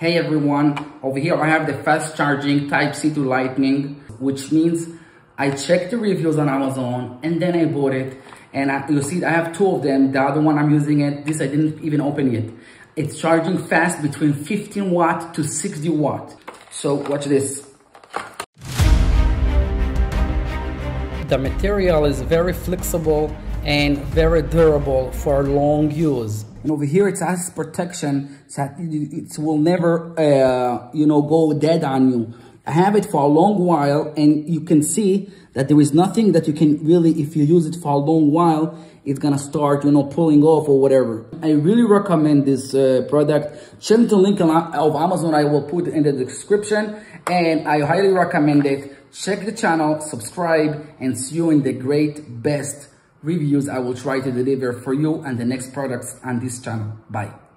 Hey everyone, over here I have the fast charging Type-C to Lightning, which means I checked the reviews on Amazon and then I bought it. And I, you see, I have two of them. The other one I'm using it, this I didn't even open yet. It's charging fast between 15 watt to 60 watt. So watch this. The material is very flexible and very durable for long use. And over here it has protection so that it will never, uh, you know, go dead on you. I have it for a long while and you can see that there is nothing that you can really, if you use it for a long while, it's gonna start, you know, pulling off or whatever. I really recommend this uh, product. Check the link of Amazon I will put in the description and I highly recommend it. Check the channel, subscribe, and see you in the great, best reviews I will try to deliver for you and the next products on this channel. Bye.